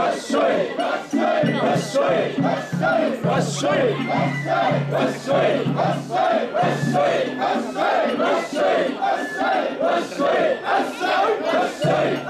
Vasoy, Vasoy, Vasoy, Vasoy, Vasoy, Vasoy, Vasoy, Vasoy, Vasoy, Vasoy, Vasoy, Vasoy, Vasoy, Vasoy,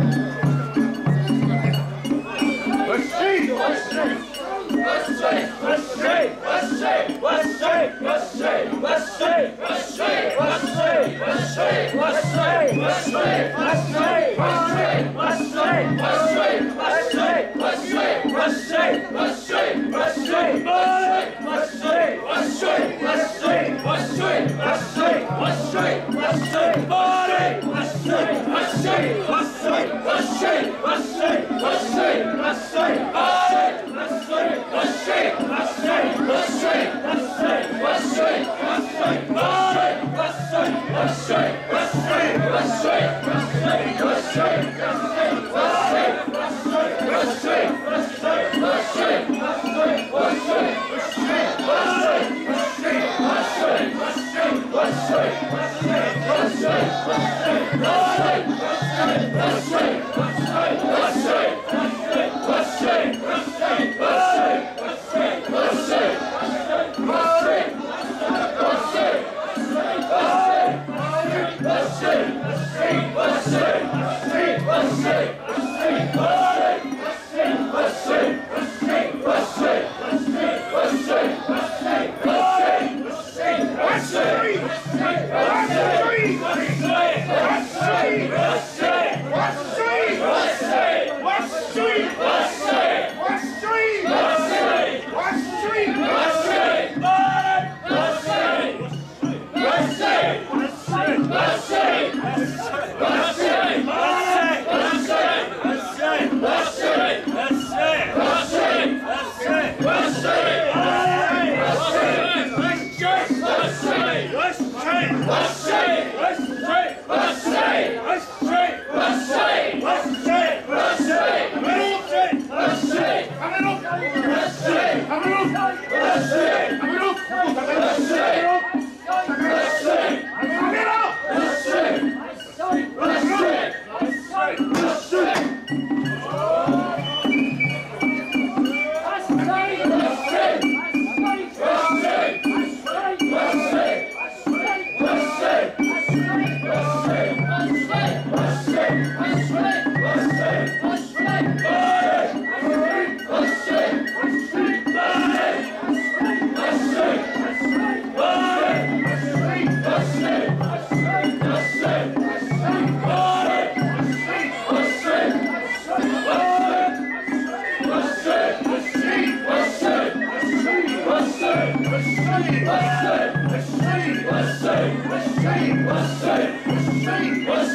Russian, Russian, Russian. Hey!